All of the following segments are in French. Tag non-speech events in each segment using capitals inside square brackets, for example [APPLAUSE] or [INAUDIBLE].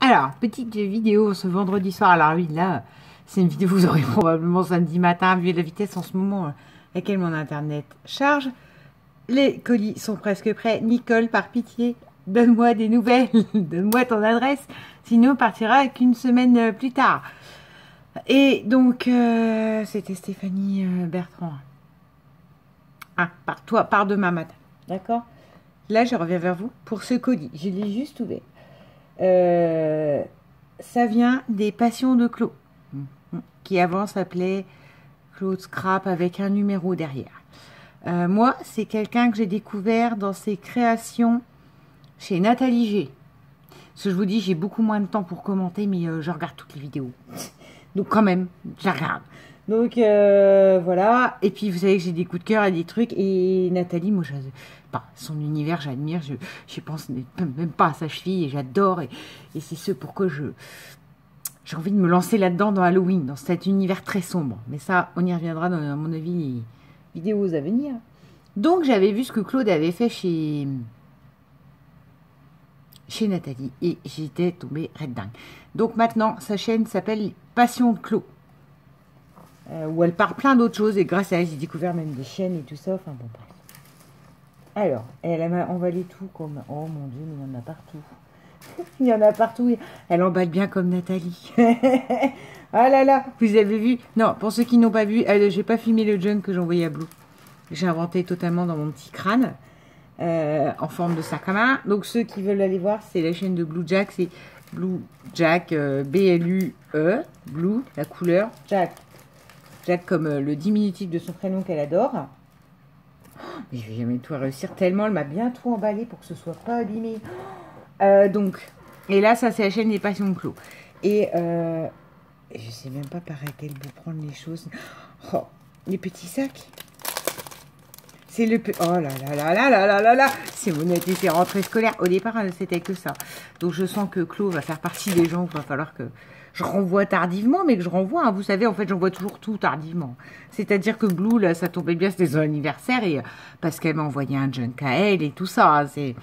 Alors, petite vidéo ce vendredi soir. Alors oui, là, c'est une vidéo que vous aurez [LAUGHS] probablement samedi matin, vu la vitesse en ce moment à laquelle mon internet charge. Les colis sont presque prêts. Nicole, par pitié, donne-moi des nouvelles. [LAUGHS] donne-moi ton adresse. Sinon, on partira qu'une semaine plus tard. Et donc, euh, c'était Stéphanie euh, Bertrand. Ah, par toi, par demain matin. D'accord? Là, je reviens vers vous pour ce colis. Je l'ai juste ouvert. Euh, ça vient des Passions de Claude, qui avant s'appelait Claude Scrap avec un numéro derrière. Euh, moi, c'est quelqu'un que j'ai découvert dans ses créations chez Nathalie G. Ce que je vous dis, j'ai beaucoup moins de temps pour commenter, mais euh, je regarde toutes les vidéos. Donc quand même, je regarde. Donc voilà. Et puis vous savez que j'ai des coups de cœur et des trucs. Et Nathalie, moi, je, son univers, j'admire, je, je pense même pas à sa cheville et j'adore. Et, c'est ce pourquoi je j'ai envie de me lancer là-dedans dans Halloween, dans cet univers très sombre. Mais ça, on y reviendra dans, à mon avis, vidéos à venir. Donc j'avais vu ce que Claude avait fait chez chez Nathalie et j'étais tombée red dingue. Donc maintenant, sa chaîne s'appelle Passion de Claude. Euh, où elle parle plein d'autres choses et grâce à elle, j'ai découvert même des chaînes et tout ça. Enfin bon. Alors, elle a emballé tout comme... Oh mon Dieu, mais il y en a partout. [LAUGHS] il y en a partout. Elle emballe bien comme Nathalie. [LAUGHS] ah là là, vous avez vu? Non, pour ceux qui n'ont pas vu, j'ai pas filmé le junk que envoyé à Blue. J'ai inventé totalement dans mon petit crâne. Euh, en forme de sac à main. Donc ceux qui veulent aller voir, c'est la chaîne de Blue Jack. C'est Blue Jack, euh, B-L-U-E, Blue, la couleur, Jack. Jack comme euh, le diminutif de son prénom qu'elle adore. Mais je vais jamais tout réussir tellement elle m'a bien tout emballé pour que ce soit pas abîmé. Euh, donc, et là, ça, c'est la chaîne des passions de Clos. Et euh, je sais même pas par quel bout prendre les choses. Oh, les petits sacs. C'est le... Oh là là là là là là là là C'est mon c'est rentrée scolaire. Au départ, c'était que ça. Donc, je sens que Clos va faire partie des gens il va falloir que je renvoie tardivement, mais que je renvoie. Hein. Vous savez, en fait, j'envoie toujours tout tardivement. C'est-à-dire que Blue, là, ça tombait bien, c'était son anniversaire, et euh, parce qu'elle m'a envoyé un junk à et tout ça. Hein, c'est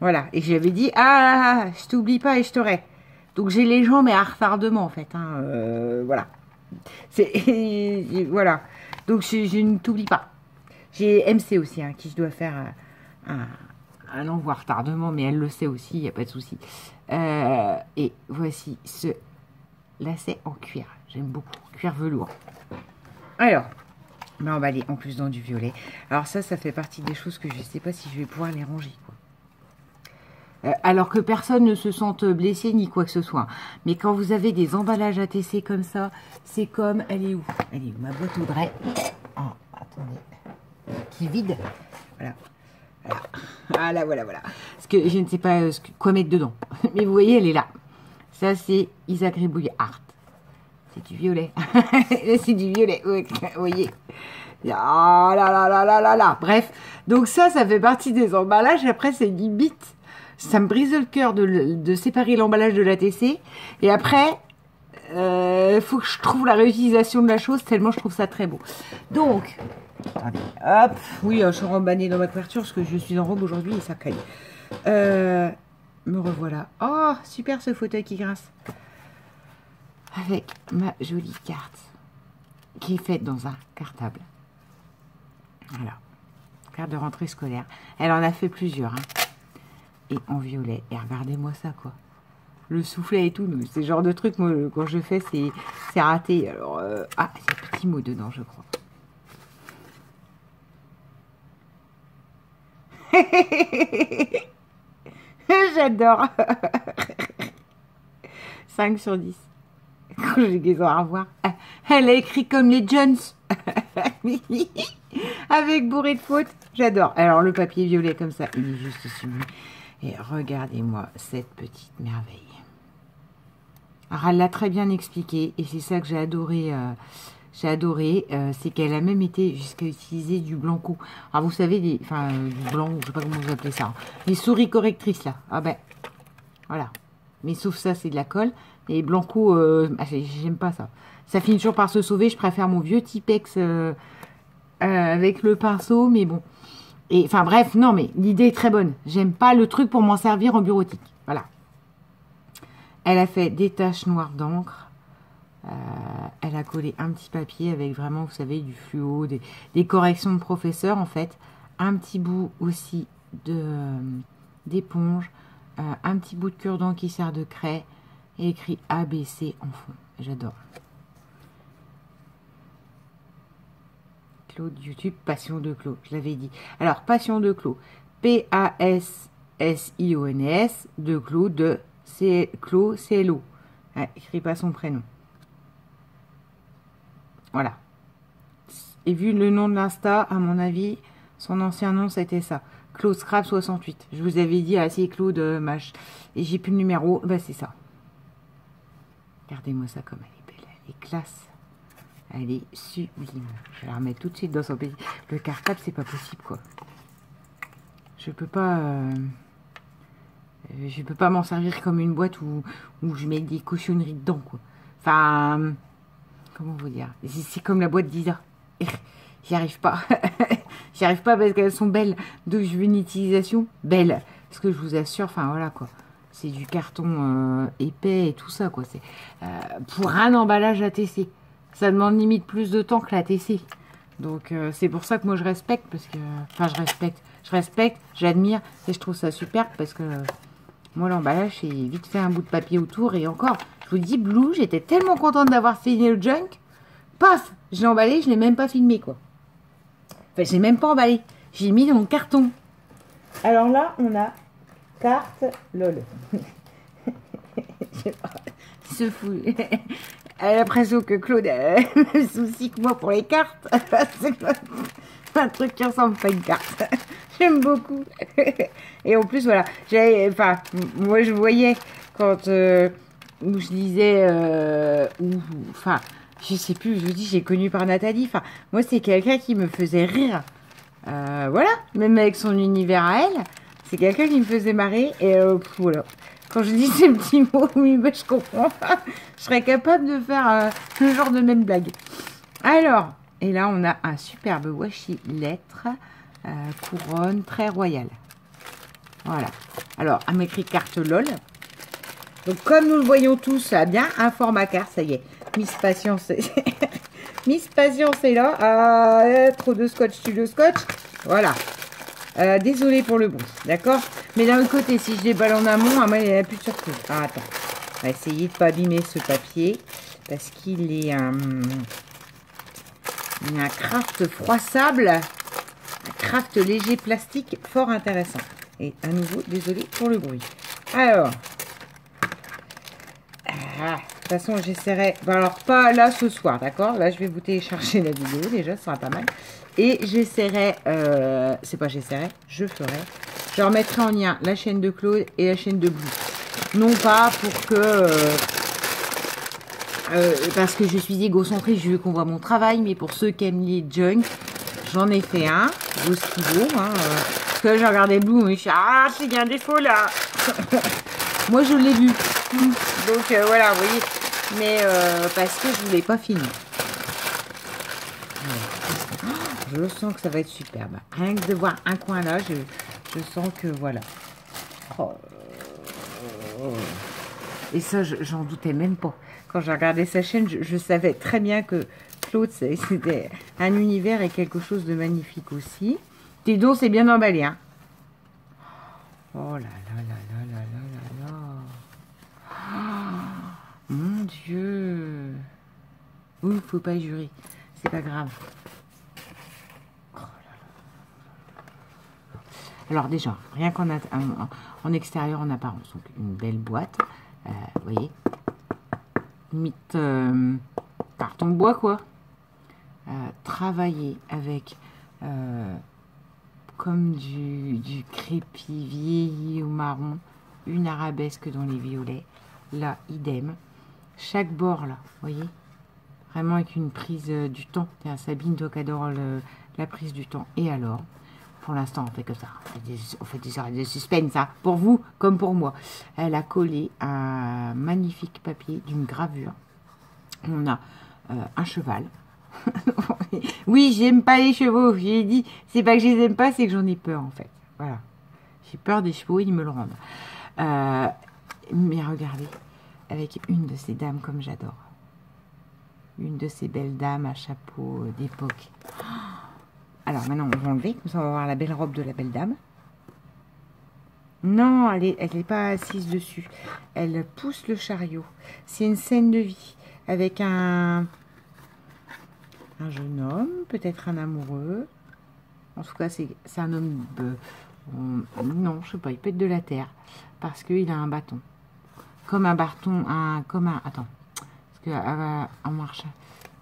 voilà. Et j'avais dit, ah, je t'oublie pas et je t'aurai. Donc j'ai les gens, mais à retardement, en fait. Hein, euh, voilà. C'est [LAUGHS] voilà. Donc je, ne t'oublie pas. J'ai MC aussi, qui je dois faire euh, un, un envoi retardement, mais elle le sait aussi, il n'y a pas de souci. et voici ce c'est en cuir. J'aime beaucoup. Cuir velours. Alors, on va aller en plus dans du violet. Alors ça, ça fait partie des choses que je ne sais pas si je vais pouvoir les ranger. Euh, alors que personne ne se sente blessé ni quoi que ce soit. Mais quand vous avez des emballages ATC comme ça, c'est comme... Elle est où? Elle est où? Ma boîte Audrey. Oh, attendez. Qui est vide. Voilà. Voilà. Voilà, voilà, voilà. Parce que je ne sais pas euh, quoi mettre dedans. [LAUGHS] Mais vous voyez, elle est là. Ça, c'est Isaac Ribouille Art. C'est du violet. [LAUGHS] c'est du violet, vous voyez. Ah là là là là là là. Bref, donc ça, ça fait partie des emballages. Après, c'est limite. Ça me brise le cœur de, séparer l'emballage de l'ATC. Et après, il euh, faut que je trouve la réutilisation de la chose, tellement je trouve ça très beau. Donc, hop. Oui, je suis rembannée dans ma couverture parce que je suis en robe aujourd'hui et ça caille. Euh, me revoilà. Oh, super ce fauteuil qui grince. Avec ma jolie carte qui est faite dans un cartable. Voilà. Carte de rentrée scolaire. Elle en a fait plusieurs. Hein. Et en violet. Et regardez-moi ça, quoi. Le soufflet et tout. C'est genre de truc, moi, quand je fais, c'est raté. Alors, euh, ah, il y a un petit mot dedans, je crois. [LAUGHS] [LAUGHS] J'adore. [LAUGHS] 5 sur 10. [LAUGHS] J'ai des à revoir. Elle a écrit comme les Jones. Avec bourré de fautes. J'adore. Alors, le papier violet comme ça, il est juste sublime. Et regardez-moi cette petite merveille. Alors, elle l'a très bien expliqué. Et c'est ça que j'ai adoré. Euh, j'ai adoré, euh, c'est qu'elle a même été jusqu'à utiliser du blanco. Alors vous savez, enfin euh, du blanc, je sais pas comment vous appelez ça. Hein. Les souris correctrices là. Ah ben, voilà. Mais sauf ça, c'est de la colle. Et blanco, euh, ah, j'aime pas ça. Ça finit toujours par se sauver. Je préfère mon vieux Tipex avec le pinceau, mais bon. Et enfin bref, non mais l'idée est très bonne. J'aime pas le truc pour m'en servir en bureautique. Voilà. Elle a fait des taches noires d'encre. Euh, elle a collé un petit papier avec vraiment, vous savez, du fluo, des, corrections de professeur en fait. Un petit bout aussi de d'éponge. un petit bout de cure-dent qui sert de craie. Et écrit ABC en fond. J'adore. Claude YouTube, Passion de Claude, je l'avais dit. Alors, Passion de Claude, P-A-S-S-I-O-N-S, de Claude, de c'est l'eau. écrit pas son prénom. Voilà. Et vu le nom de l'Insta, à mon avis, son ancien nom, c'était ça. Claude Scrap 68. Je vous avais dit, ah c'est Claude, euh, mach. Et j'ai plus le numéro, bah c'est ça. Regardez-moi ça comme elle est belle. Elle est classe. Elle est sublime. Je vais la remettre tout de suite dans son pays. Le cartable, c'est pas possible, quoi. Je peux pas... Euh, je peux pas m'en servir comme une boîte où, où je mets des cochonneries dedans, quoi. Enfin... Comment vous dire? C'est comme la boîte d'Isa. J'y arrive pas. [LAUGHS] J'y arrive pas parce qu'elles sont belles. Donc je une utilisation belle. Parce que je vous assure, enfin voilà quoi. C'est du carton euh, épais et tout ça quoi. C'est euh, pour un emballage ATC ça demande limite plus de temps que la TC. Donc euh, c'est pour ça que moi je respecte, parce que, enfin je respecte, je respecte, j'admire, et je trouve ça super, parce que moi l'emballage c'est vite fait un bout de papier autour, et encore, je vous dis, Blue, j'étais tellement contente d'avoir fini le junk, paf, je l'ai emballé, je l'ai même pas filmé quoi. Enfin, je l'ai même pas emballé, j'ai mis dans le carton. Alors là, on a carte lol. [LAUGHS] Se fout. [LAUGHS] Elle a l'impression que Claude [LAUGHS] a le souci que moi pour les cartes. C'est un truc qui ressemble pas à une carte. J'aime beaucoup. Et en plus, voilà, enfin, moi je voyais quand euh, où je disais, euh, enfin, je sais plus, je vous dis, j'ai connu par Nathalie. Enfin, moi c'est quelqu'un qui me faisait rire. Euh, voilà, même avec son univers à elle, c'est quelqu'un qui me faisait marrer. Et voilà, quand je dis [LAUGHS] ces petits mots, oui, mais je comprends. je serais capable de faire euh, ce genre de même blague. Alors, et là, on a un superbe washi lettre, euh, couronne, très royale. Voilà. Alors, un écrit carte LOL. Donc, comme nous le voyons tous, ça a bien un format carte, ça y est. Miss Patience, [LAUGHS] Miss Patience est là. Ah, trop de scotch, tu le scotch. Voilà. Euh, désolé pour le bruit, d'accord? Mais d'un autre côté, si je déballe en amont, à il n'y a plus de surprise. Ah, attends. On va essayer de ne pas abîmer ce papier. Parce qu'il est un... un craft froissable. Un craft léger plastique fort intéressant. Et à nouveau, désolé pour le bruit. Alors. Ah, de toute façon, j'essaierai... Bon, alors, pas là ce soir, d'accord? Là, je vais vous télécharger [LAUGHS] la vidéo, déjà, ça sera pas mal. Et j'essaierai, euh, c'est pas j'essaierai, je ferai, je remettrai en lien la chaîne de Claude et la chaîne de Blue. Non pas pour que, euh, euh, parce que je suis égocentrique, je veux qu'on voit mon travail, mais pour ceux qui aiment les junk, j'en ai fait un, beau stylo, hein, parce que j'ai regardé Blue, et je suis, ah, c'est bien un défaut là. [LAUGHS] Moi, je l'ai vu. Donc, voilà, vous voyez, mais parce que je voulais pas finir. Je sens que ça va être superbe. Rien que de voir un coin là, je, sens que voilà. Oh. Et ça, j'en doutais même pas. Quand j'ai regardé sa chaîne, je, savais très bien que Claude, c'était un univers et quelque chose de magnifique aussi. Tes dos, c'est bien emballé, hein. Oh là là là là là. Mon Dieu. Il faut pas jurer. C'est pas grave. Alors déjà, rien qu'en en, extérieur, en apparence, donc une belle boîte, euh, vous voyez, limite euh, carton de bois quoi. Euh, travailler avec comme du, du crépi vieilli ou marron, une arabesque dans les violets, là idem. Chaque bord là, vous voyez, vraiment avec une prise du temps. Sabine doit adore la prise du temps. Et alors, pour l'instant, on fait que ça. On fait des, on de suspense, ça. Hein. Pour vous comme pour moi. Elle a collé un magnifique papier d'une gravure. On a euh, un cheval. [LAUGHS] oui, j'aime pas les chevaux. J'ai dit, c'est pas que je les aime pas, c'est que j'en ai peur, en fait. Voilà. J'ai peur des chevaux, ils me le rendent. Euh, mais regardez. Avec une de ces dames comme j'adore. Une de ces belles dames à chapeau d'époque. Alors maintenant, on va enlever, comme ça on va voir la belle robe de la belle dame. Non, elle n'est elle est pas assise dessus. Elle pousse le chariot. C'est une scène de vie avec un, un jeune homme, peut-être un amoureux. En tout cas, c'est un homme... non, je sais pas, il pète de la terre parce qu'il a un bâton. Comme un bâton, un, comme un... Attends, parce que euh, en marche...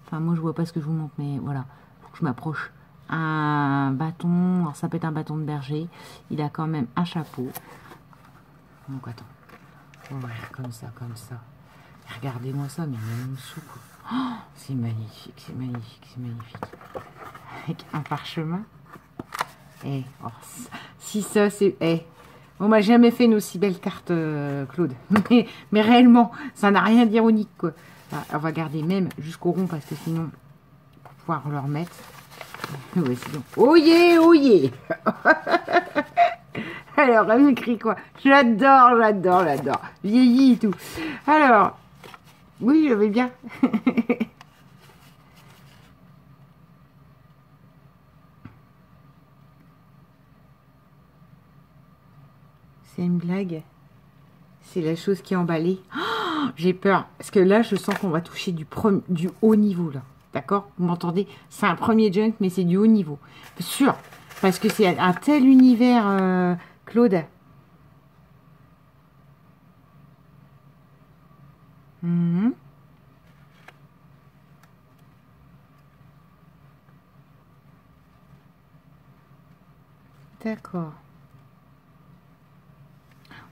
Enfin, moi, je vois pas ce que je vous montre, mais voilà, faut que je m'approche un bâton, alors ça peut être un bâton de berger, il a quand même un chapeau. Donc attends, comme ça, comme ça. Regardez-moi ça, mais même sous. Oh, c'est magnifique, c'est magnifique, c'est magnifique. Avec un parchemin. Eh, oh, si ça, c'est... Eh, on m'a jamais fait une aussi belle carte, euh, Claude. [LAUGHS] Mais, réellement, ça n'a rien d'ironique, quoi. Ah, on va garder même jusqu'au rond, parce que sinon, pour pouvoir le remettre... [LAUGHS] Ouais, sinon... Oyez, oyez [LAUGHS] Alors, elle écrit quoi? J'adore, j'adore, j'adore. Vieilli et tout. Alors, oui, je vais bien. C'est une blague. C'est la chose qui est emballée. Oh, j'ai peur. Parce que là, je sens qu'on va toucher du, haut niveau, là. D'accord? Vous m'entendez? C'est un premier junk, mais c'est du haut niveau. Sûr. Parce que c'est un tel univers, euh, Claude. Mhm. D'accord.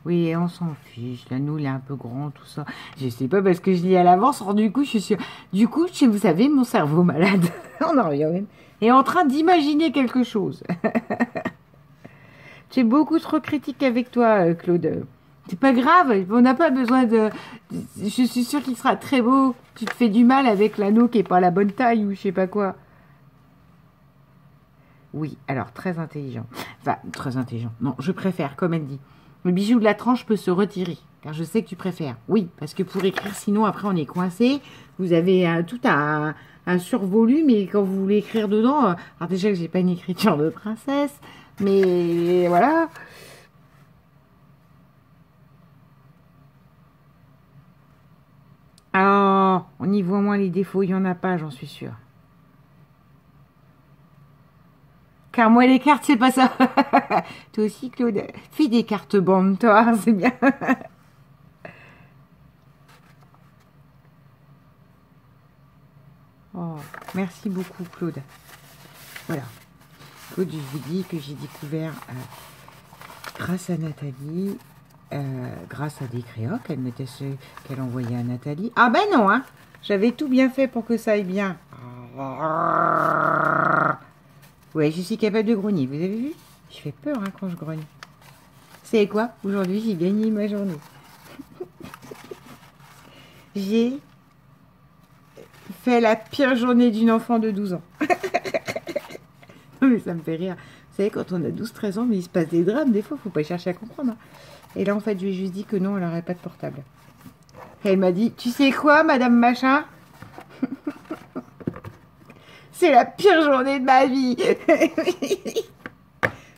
Oui, on s'en fiche. Là, nous, il est un peu grand, tout ça. Je sais pas parce que je lis à l'avance. Du coup, je suis. Du coup, vous savez, mon cerveau malade, [LAUGHS] on en revient même, est en train d'imaginer quelque chose. [LAUGHS] tu es beaucoup trop critique avec toi, euh, Claude. C'est pas grave, on n'a pas besoin de... Je suis sûre qu'il sera très beau. Tu te fais du mal avec l'anneau qui est pas la bonne taille ou je sais pas quoi. Oui, alors très intelligent. Enfin, très intelligent. Non, je préfère, comme elle dit. Le bijou de la tranche peut se retirer, car je sais que tu préfères. Oui, parce que pour écrire, sinon après on est coincé. Vous avez tout un, survolume et quand vous voulez écrire dedans, euh, alors déjà que j'ai pas une écriture de princesse, mais voilà. Ah, on y voit moins les défauts, il n'y en a pas, j'en suis sûre. Car moi, les cartes, c'est pas ça. [LAUGHS] toi aussi, Claude. Fais des cartes bandes, toi, [LAUGHS] c'est bien. [LAUGHS] oh, merci beaucoup, Claude. Voilà. Claude, je vous dis que j'ai découvert, euh, grâce à Nathalie, euh, grâce à des créoles qu'elle mettait qu'elle envoyait à Nathalie. Ah ben non, hein J'avais tout bien fait pour que ça aille bien. Ouais, je suis capable de grogner, vous avez vu? Je fais peur hein, quand je grogne. C'est quoi? Aujourd'hui, j'ai gagné ma journée. [LAUGHS] j'ai fait la pire journée d'une enfant de 12 ans. [LAUGHS] mais ça me fait rire. Vous savez, quand on a 12-13 ans, mais il se passe des drames, des fois, faut pas chercher à comprendre. Hein. Et là, en fait, je lui ai juste dit que non, elle n'aurait pas de portable. elle m'a dit, tu sais quoi, madame machin? C'est la pire journée de ma vie. [LAUGHS]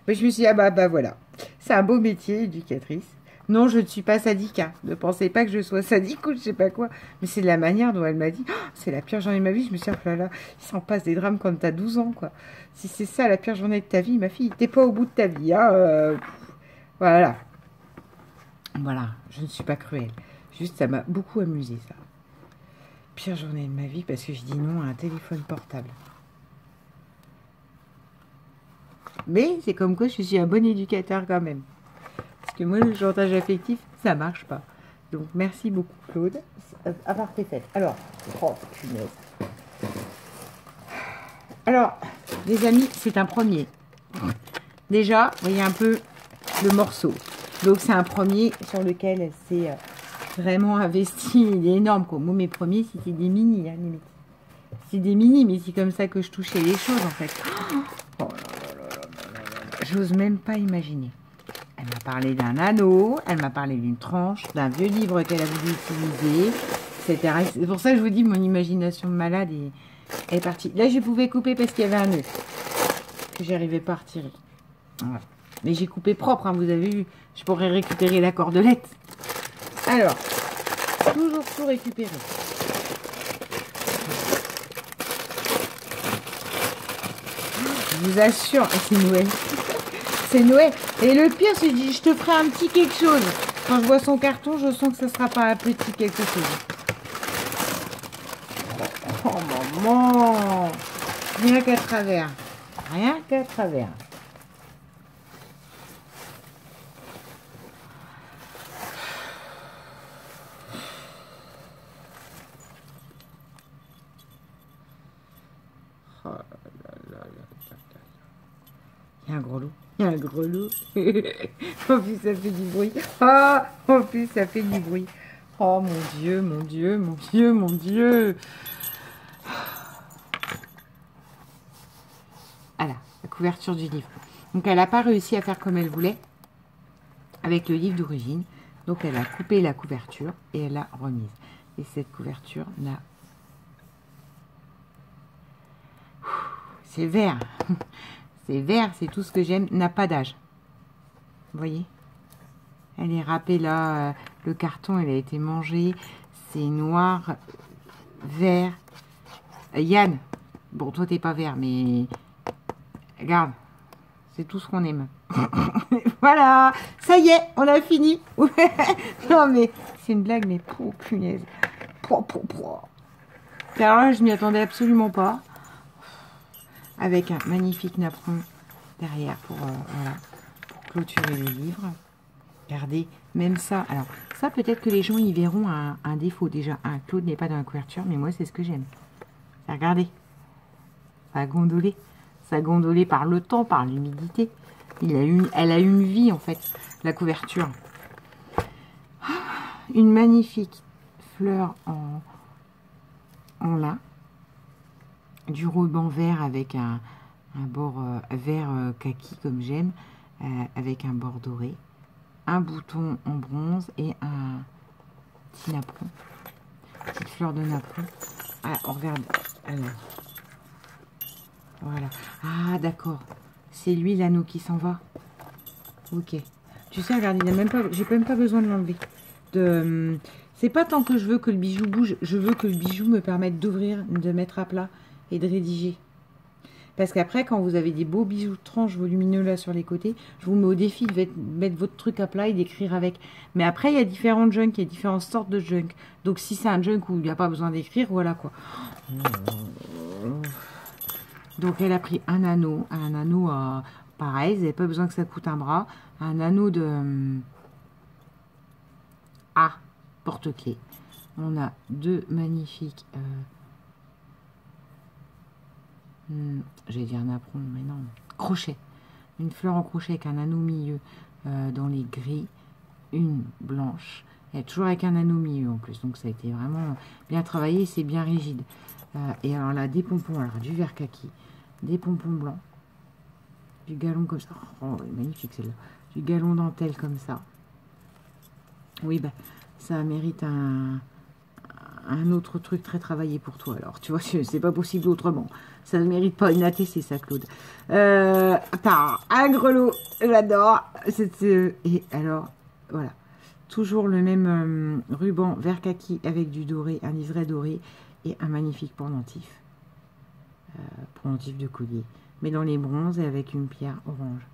je me suis dit, ah bah, bah voilà. C'est un beau métier, éducatrice. Non, je ne suis pas sadique. Hein. Ne pensez pas que je sois sadique ou je sais pas quoi. Mais c'est de la manière dont elle m'a dit. Oh, c'est la pire journée de ma vie. Je me suis dit, oh là là, il s'en passe des drames quand t'as 12 ans, quoi. Si c'est ça la pire journée de ta vie, ma fille, t'es pas au bout de ta vie. Hein. Euh, voilà. Voilà, je ne suis pas cruelle. Juste, ça m'a beaucoup amusé, ça. Pire journée de ma vie parce que je dis non à un téléphone portable. Mais c'est comme quoi je suis un bon éducateur quand même. Parce que moi, le chantage affectif, ça marche pas. Donc, merci beaucoup, Claude. À part tes fêtes. Alors, oh, punaise. Alors, les amis, c'est un premier. Déjà, vous voyez un peu le morceau. Donc c'est un premier sur lequel s'est euh, vraiment investi. Il est énorme quoi. Moi mes premiers c'était des mini, hein, C'est des mini, mais c'est comme ça que je touchais les choses en fait. Oh J'ose même pas imaginer. Elle m'a parlé d'un anneau, elle m'a parlé d'une tranche, d'un vieux livre qu'elle a voulu utiliser, etc. C'est pour ça que je vous dis, mon imagination de malade est, partie. Là, je pouvais couper parce qu'il y avait un nœud que j'arrivais pas à retirer. Mais j'ai coupé propre, hein, vous avez vu. Je pourrais récupérer la cordelette. Alors, toujours tout récupérer. Je vous assure, c'est Noël. [LAUGHS] c'est Noël. Et le pire, c'est que je te ferai un petit quelque chose. Quand je vois son carton, je sens que ce sera pas un petit quelque chose. Oh maman Rien qu'à travers. Rien qu'à travers. Oh Il y a un gros loup. Loup. [LAUGHS] en plus, ça fait du bruit. Ah, en plus, ça fait du bruit. Oh mon Dieu, mon Dieu, mon Dieu, mon Dieu. Voilà, la couverture du livre. Donc, elle n'a pas réussi à faire comme elle voulait avec le livre d'origine. Donc, elle a coupé la couverture et elle l'a remise. Et cette couverture n'a c'est vert. C'est vert, c'est tout ce que j'aime. N'a pas d'âge. Vous voyez? Elle est râpée là. euh, Le carton, il a été mangé. C'est noir, vert. Euh, Yann, bon, toi, t'es pas vert, mais... Regarde, c'est tout ce qu'on aime. [LAUGHS] voilà, ça y est, on a fini. [LAUGHS] non, mais c'est une blague, mais pour punaise. Pouah, pouah, pouah. Alors je m'y attendais absolument pas avec un magnifique napperon derrière pour, euh, clôturer le livre. Regardez, même ça. Alors, ça, peut-être que les gens y verront un, défaut. Déjà, un Claude n'est pas dans la couverture, mais moi, c'est ce que j'aime. Regardez. Ça a gondolé. Ça a gondolé par le temps, par l'humidité. Elle a une vie, en fait, la couverture. Ah, Une magnifique fleur en, en lin du ruban vert avec un, un bord euh, vert euh, kaki comme j'aime, euh, avec un bord doré, un bouton en bronze et un petit napperon, petite fleur de napperon. Ah, regarde. Voilà. Ah, d'accord. C'est lui l'anneau qui s'en va. Ok. Tu sais, regarde, il n'a même pas, j'ai même pas besoin de l'enlever. De, hum, c'est pas tant que je veux que le bijou bouge, je veux que le bijou me permette d'ouvrir, de mettre à plat et de rédiger. Parce qu'après, quand vous avez des beaux bijoux de tranches volumineux là sur les côtés, je vous mets au défi de mettre- votre truc à plat et d'écrire avec. Mais après, il y a différentes junk, il y a différentes sortes de junk. Donc si c'est un junk où il n'y a pas besoin d'écrire, voilà quoi. Donc elle a pris un anneau, un anneau euh, pareil, vous n'avez pas besoin que ça coûte un bras, un anneau de hum, A, porte-clés. On a deux magnifiques euh, Hmm, J'allais dire napperon, mais non. Crochet. Une fleur en crochet avec un anneau au milieu euh, dans les gris. Une blanche. Et toujours avec un anneau au milieu en plus. Donc ça a été vraiment bien travaillé. C'est bien rigide. Euh, et alors là, des pompons. Alors du vert kaki. Des pompons blancs. Du galon comme ça. Oh, magnifique celle-là. Du galon dentelle comme ça. Oui, bah, ça mérite un, un autre truc très travaillé pour toi. Alors, tu vois, c'est pas possible autrement. Ça ne mérite pas une ATC, ça, Claude. Euh, un grelot, j'adore. C'est- Et alors, voilà. Toujours le même euh, ruban vert kaki avec du doré, un liseré doré et un magnifique pendentif. Euh, pendentif de collier. Mais dans les bronzes et avec une pierre orange.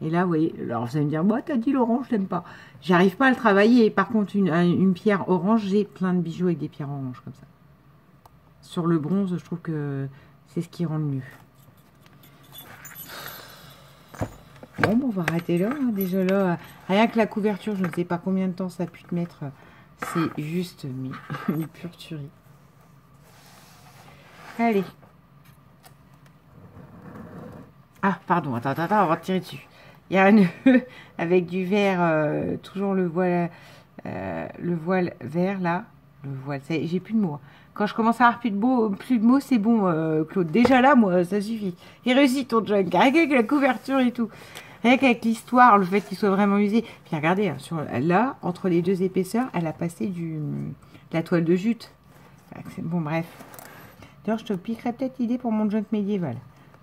Et là, vous voyez, alors vous allez me dire, moi, t'as dit l'orange, l'aime pas. J'arrive pas à le travailler. Par contre, une, un- une pierre orange, j'ai plein de bijoux avec des pierres oranges comme ça. Sur le bronze, je trouve que c'est ce qui rend le mieux. Bon, bon, on va arrêter là. hein. Déjà là, rien que la couverture, je ne sais pas combien de temps ça a pu te mettre. C'est juste mais, [LAUGHS] une pure tuerie. Allez. Ah, pardon, attends, attends, attends, on va tirer dessus. Il y a un nœud [LAUGHS] avec du vert, euh, toujours le voile, euh, le voile vert là. Le voile, j'ai plus de mots. Quand je commence à avoir plus de mots, plus de mots, c'est bon, euh, Claude. Déjà là, moi, ça suffit. Il réussit ton junk, [LAUGHS] avec la couverture et tout. Rien qu'avec l'histoire, le fait qu'il soit vraiment usé. Puis regardez, hein, là, entre les deux épaisseurs, elle a passé du, de la toile de jute. Bon, bref. D'ailleurs, je te piquerai peut-être l'idée pour mon junk médiéval.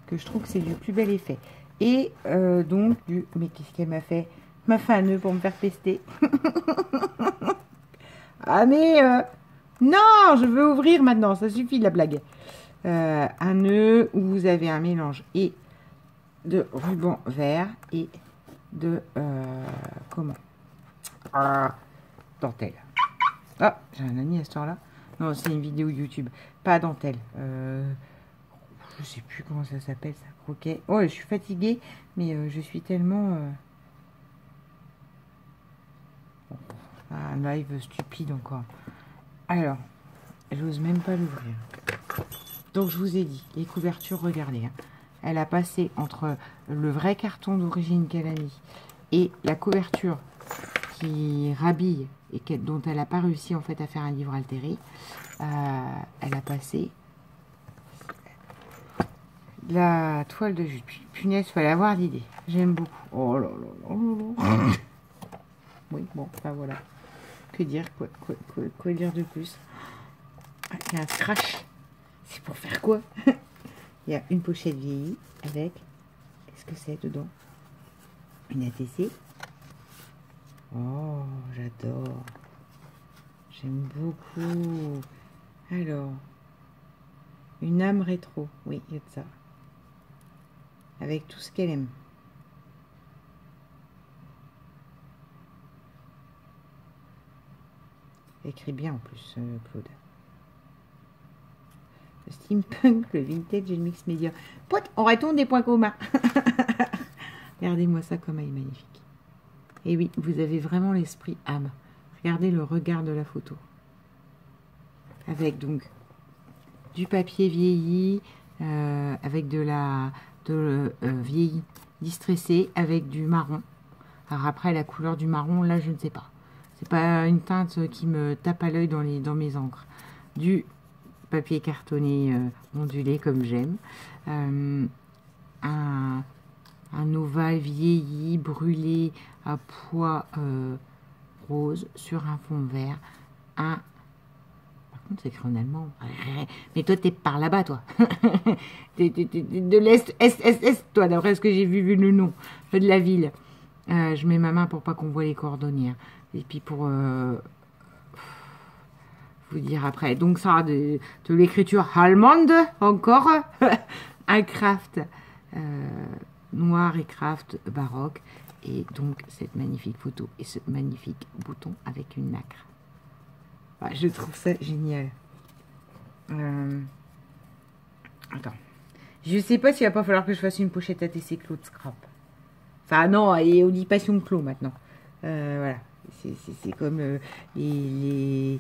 Que je trouve que c'est du plus bel effet. Et euh, donc, du... Mais qu'est-ce qu'elle m'a fait? M'a fait un nœud pour me faire pester. [LAUGHS] ah mais... Euh, non, je veux ouvrir maintenant. Ça suffit de la blague. Euh, un nœud où vous avez un mélange et de ruban vert et de... comment? Ah, Dentelle. Ah, j'ai un ami à ce temps-là. Non, c'est une vidéo YouTube. Pas dentelle. Euh, je sais plus comment ça s'appelle, ça. Croquet. Oh, je suis fatiguée, mais euh, je suis tellement... Euh, un live stupide encore. Alors, j'ose même pas l'ouvrir. Donc, je vous ai dit, les couvertures, regardez. Hein. Elle a passé entre le vrai carton d'origine qu'elle a mis et la couverture qui rhabille et dont elle n'a pas réussi en fait à faire un livre altéré. Euh, elle a passé la toile de jute. Punaise, il fallait avoir l'idée. J'aime beaucoup. Oh là là là [LAUGHS] Oui, bon, ben voilà. Que dire quoi, quoi, quoi, dire de plus? Ah, Il y a un scratch. C'est pour faire quoi? [LAUGHS] Il y a une pochette vieillie avec... Qu'est-ce que c'est dedans? Une ATC Oh, j'adore. J'aime beaucoup. Alors, une âme rétro. Oui, il y a de ça. Avec tout ce qu'elle aime. Écrit bien en plus, euh, Claude. Le steampunk, le vintage et le mix média. Pote, on retourne des points communs. [LAUGHS] Regardez-moi ça comme elle est magnifique. Et oui, vous avez vraiment l'esprit âme. Regardez le regard de la photo. Avec donc du papier vieilli, euh, avec de la de, euh, vieilli distressé, avec du marron. Alors après, la couleur du marron, là, je ne sais pas. C'est pas une teinte qui me tape à l'œil dans, dans mes encres. Du papier cartonné euh, ondulé comme j'aime. un un ovale vieilli, brûlé à poids euh, rose sur un fond vert. Un... Par contre, c'est écrit en allemand. [LAUGHS] Mais toi, t'es par là-bas, toi. [LAUGHS] t'es, de l'Est, Est, Est, Est, toi, d'après ce que j'ai vu, vu le nom de la ville. Euh, je mets ma main pour pas qu'on voit les coordonnées. Et puis pour euh, vous dire après. Donc ça de, de l'écriture allemande, encore. [LAUGHS] un craft noir et craft baroque. Et donc cette magnifique photo et ce magnifique bouton avec une nacre. je trouve ça génial. Euh, attends. Je sais pas s'il va pas falloir que je fasse une pochette ATC Claude Scrap. Enfin non, et on dit Passion Clos maintenant. Euh, voilà. C'est comme euh, les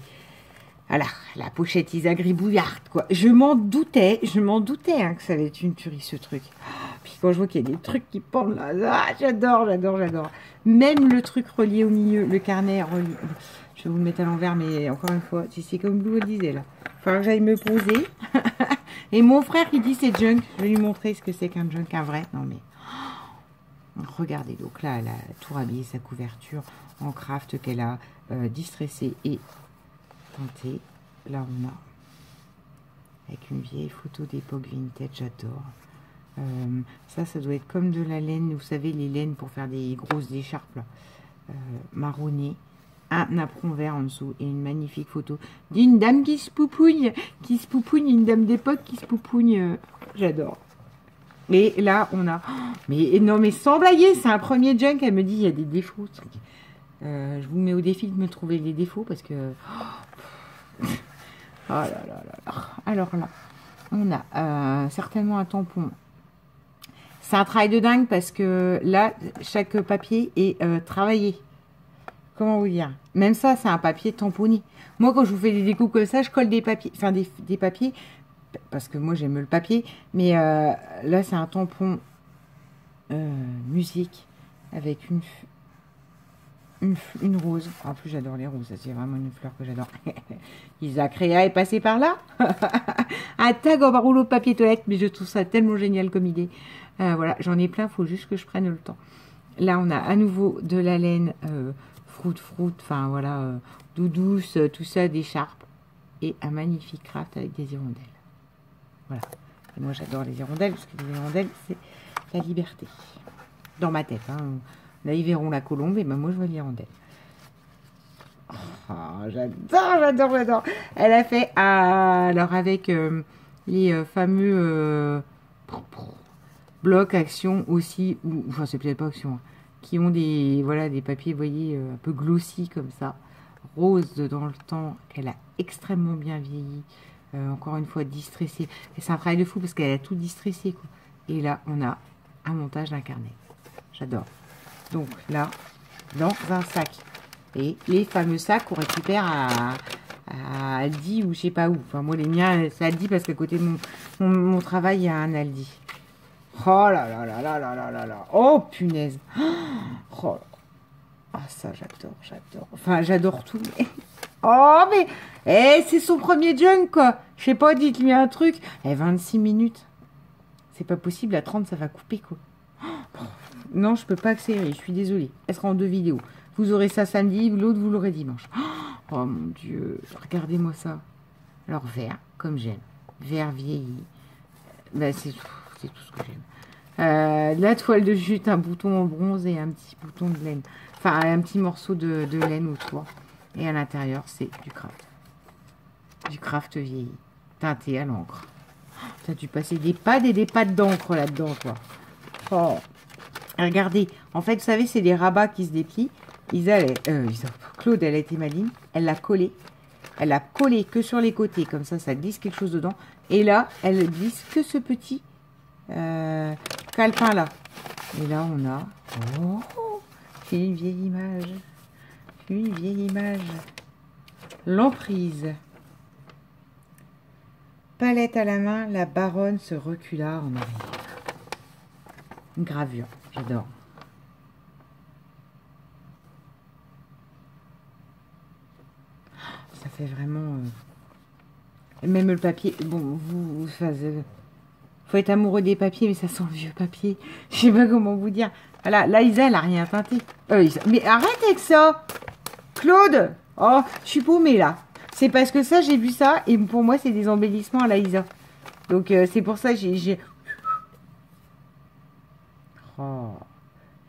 la pochette Isa Gribouillarde, quoi. Je m'en doutais, je m'en doutais hein, que ça allait être une tuerie, ce truc. [GASPS] puis quand je vois qu'il y a des trucs qui pendent là, ah, j'adore, j'adore, j'adore. Même le truc relié au milieu, le carnet relié. Je vais vous le mettre à l'envers, mais encore une fois, c'est comme Blue le disait, là. Il faudra que j'aille me poser. [LAUGHS] Et mon frère qui dit c'est junk, je vais lui montrer ce que c'est qu'un junk, un vrai. Non mais... [GASPS] Regardez, donc là, elle a tout rhabillé sa couverture en craft qu'elle a euh, distressé et Là, on a avec une vieille photo d'époque vintage, j'adore. Euh, ça, ça doit être comme de la laine, vous savez, les laines pour faire des grosses écharpes. Euh, Un apron vert en dessous et une magnifique photo d'une dame qui se poupougne, qui se poupougne, une dame d'époque qui se poupougne. Euh, j'adore. Et là, on a... Mais non, mais sans blaguer, c'est un premier junk. Elle me dit, il y a des défauts. Je vous mets au défi de me trouver les défauts parce que... Oh là là là Alors là, on a euh, certainement un tampon. C'est un travail de dingue parce que là, chaque papier est euh, travaillé. Comment vous dire? Même ça, c'est un papier tamponné. Moi, quand je vous fais des découpes comme ça, je colle des papiers, enfin des, papiers, parce que moi, j'aime le papier. Mais euh, là, c'est un tampon musique avec une, une, rose. En plus, j'adore les roses. C'est vraiment une fleur que j'adore. [LAUGHS] Isaac Réa est passé par là. [LAUGHS] un tag en rouleau papier toilette. Mais je trouve ça tellement génial comme idée. Euh, voilà, j'en ai plein. Il faut juste que je prenne le temps. Là, on a à nouveau de la laine euh, fruit fruit, enfin voilà, euh, doudouce, euh, tout ça, des charpes. Et un magnifique craft avec des hirondelles. Voilà. Moi, j'adore les hirondelles, parce que les hirondelles, c'est la liberté. Dans ma tête. Hein. Là, ils verront la colombe, et ben moi, je veux l'hirondelle. Oh, j'adore, j'adore, j'adore. Elle a fait, ah, alors avec euh, les euh, fameux euh, blocs action aussi, ou enfin c'est peut-être pas action, hein, qui ont des, voilà, des papiers, vous voyez, un peu glossy comme ça, rose dans le temps. Elle a extrêmement bien vieilli. encore une fois, distressée. C'est un travail de fou parce qu'elle a tout distressé. Quoi. Et là, on a un montage d'un carnet. J'adore. Donc là, dans un sac et les fameux sacs qu'on récupère à, Aldi ou je sais pas où. Enfin, moi, les miens, c'est Aldi parce qu'à côté de mon, mon, travail, il y a un Aldi. Oh là là là là là là là là. Oh punaise. Oh Ah, ça, j'adore, j'adore. Enfin, j'adore tout. [LAUGHS] Oh, mais. Eh, c'est son premier junk, quoi. Je sais pas, dites-lui un truc. Eh, 26 minutes. C'est pas possible, à 30, ça va couper, quoi. Non, je peux pas accélérer, je suis désolée. Elle sera en deux vidéos. Vous aurez ça samedi, l'autre vous l'aurez dimanche. [GASPS] Oh mon dieu, regardez-moi ça. Alors vert, comme j'aime. Vert vieilli. Ben, c'est tout, ce que j'aime. Euh, la toile de jute, un bouton en bronze et un petit bouton de laine. Enfin, un petit morceau de, laine autour. Et à l'intérieur, c'est du craft. Du craft vieilli. Teinté à l'encre. [GASPS] Tu as dû passer des pads et des pads d'encre là-dedans, toi. Oh. Regardez. En fait, vous savez, c'est des rabats qui se déplient. Euh, Claude, elle a été maligne. Elle l'a collé. Elle l'a collé que sur les côtés. Comme ça, ça glisse quelque chose dedans. Et là, elle glisse que ce petit euh, calepin là. Et là, on a... Oh, une vieille image. Une vieille image. L'emprise. Palette à la main, la baronne se recula en arrière. Une gravure, j'adore. ça fait vraiment... Euh, même le papier, bon, vous, vous faut être amoureux des papiers, mais ça sent vieux papier. [LAUGHS] Je sais pas comment vous dire. Voilà, là, Isa, elle a rien teinté. Euh, mais arrête avec ça Claude Oh, je suis paumée, là. C'est parce que ça, j'ai vu ça, et pour moi, c'est des embellissements à la Isa. Donc, euh, c'est pour ça que j'ai...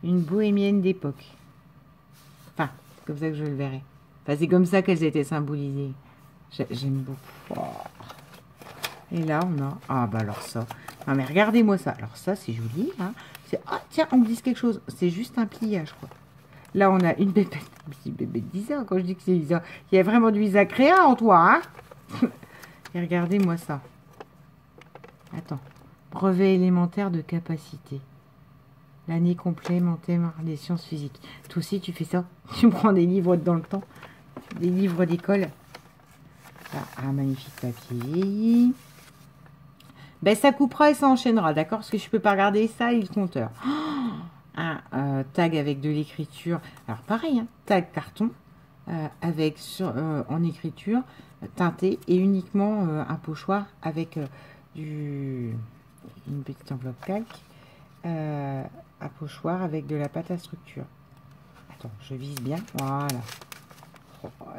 une bohémienne d'époque. Enfin, c'est comme ça que je le verrai c'est comme ça qu'elles étaient symbolisées. J'aime beaucoup. Et là, on a... Ah, bah alors ça. Non, mais regardez-moi ça. Alors ça, c'est joli. Hein. Ah, tiens, on me dit quelque chose. C'est juste un pliage, quoi. Là, on a une bébête. [LAUGHS] Bébête d'Isa, quand je dis que c'est Isa. Il y a vraiment du Isa créa en toi, hein [LAUGHS] Et regardez-moi ça. Attends. Brevet élémentaire de capacité. L'année complémentaire des sciences physiques. Toi aussi, tu fais ça [LAUGHS] Tu prends des livres dans le temps des livres d'école. Ah, un magnifique papier. Ben, ça coupera et ça enchaînera, d'accord? Parce que je peux pas regarder ça et le compteur. un [GASPS] euh, tag avec de l'écriture. Alors, pareil, hein, tag carton euh, avec sur, euh, en écriture teinté et uniquement un pochoir avec du une petite enveloppe calque. Un pochoir avec de la pâte à structure. Attends, je vise bien. Voilà.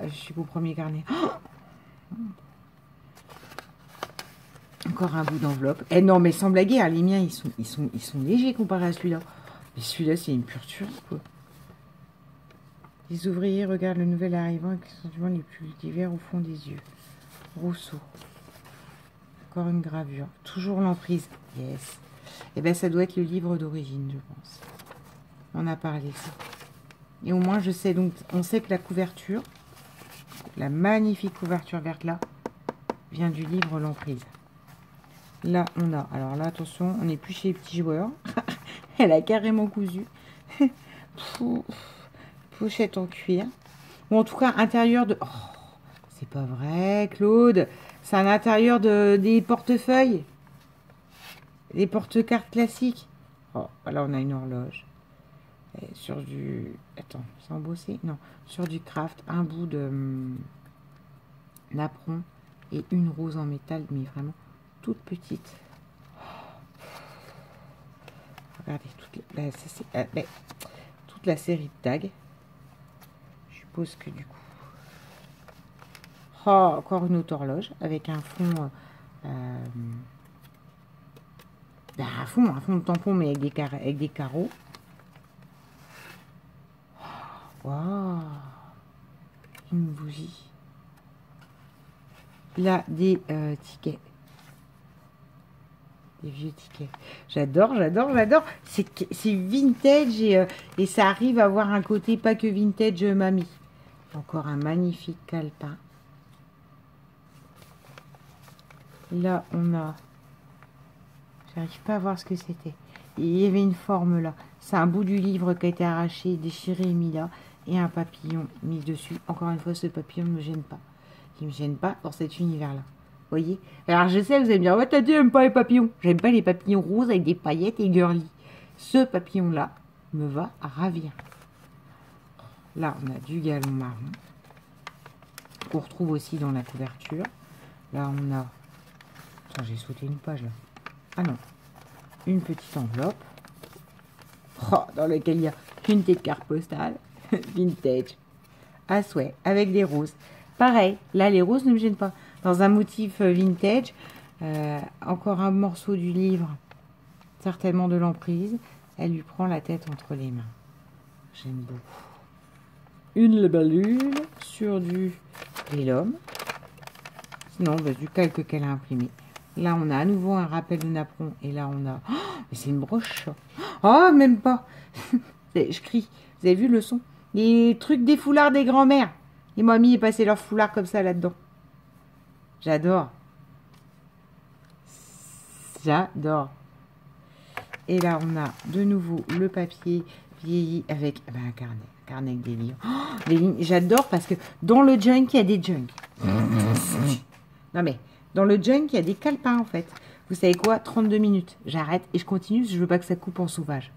Je suis au premier carnet. Encore un bout d'enveloppe. Eh non, mais sans blaguer, hein, les miens, ils sont, légers comparés à celui-là. Mais celui-là, c'est une pure quoi. Les ouvriers regardent le nouvel arrivant avec les sentiments les plus divers au fond des yeux. Rousseau. Encore une gravure. Toujours l'emprise. Yes. Eh bien, ça doit être le livre d'origine, je pense. On a parlé ça. Et au moins, je sais donc, on sait que la couverture, la magnifique couverture verte là, vient du livre L'Emprise. Là, on a, alors là, attention, on n'est plus chez les petits joueurs. [LAUGHS] Elle a carrément cousu. [LAUGHS] Pochette en cuir. Ou en tout cas, intérieur de... Oh, c'est pas vrai, Claude. C'est un intérieur de, des portefeuilles. Des porte-cartes classiques. Oh, là, on a une horloge sur du... Attends, c'est embossé? Non, sur du craft, un bout de hum, napperon et une rose en métal, mais vraiment toute petite. Regardez, toutes les... Là, ça, c'est... Euh, toute la série de tags. Je suppose que du coup... Oh, encore une autre horloge avec un fond... Euh, ben, un fond, un fond de tampon, mais avec des, carreaux. Waouh Une bougie. Là, des euh, tickets. Des vieux tickets. J'adore, j'adore, j'adore. C'est vintage et, euh, et, ça arrive à avoir un côté pas que vintage euh, mamie. Encore un magnifique calepin. Là, on a... J'arrive pas à voir ce que c'était. Il y avait une forme là. C'est un bout du livre qui a été arraché, déchiré et mis là. Et un papillon mis dessus. Encore une fois, ce papillon ne me gêne pas. Il ne me gêne pas dans cet univers-là. voyez? Alors je sais, vous allez me dire, ouais, t'as dit, j'aime pas les papillons. J'aime pas les papillons roses avec des paillettes et girly. Ce papillon-là me va ravir. Là, on a du galon marron. Qu'on retrouve aussi dans la couverture. Là, on a... j'ai sauté une page, là. Ah non. Une petite enveloppe. Oh, dans laquelle il y a une tête carte postale. [LAUGHS] Vintage. À souhait. Avec des roses. Pareil. Là, les roses ne me gênent pas. Dans un motif euh, vintage. Euh, encore un morceau du livre. Certainement de l'emprise. Elle lui prend la tête entre les mains. J'aime beaucoup. Une libellule sur du vélum. Sinon, bah, du calque qu'elle a imprimé. Là, on a à nouveau un rappel de napperon. Et là, on a... Oh, mais c'est une broche. Oh, même pas. [LAUGHS] je crie. Vous avez vu le son? Les trucs des foulards des grands-mères. Les mamies passé leur foulard comme ça là-dedans. J'adore. J'adore. Et là, on a de nouveau le papier vieilli avec ben, un carnet. Un carnet avec des livres. Oh, J'adore parce que dans le junk, il y a des junk. non mais... Dans le junk, il y a des calepins en fait. Vous savez quoi? 32 minutes. J'arrête et je continue je veux pas que ça coupe en sauvage.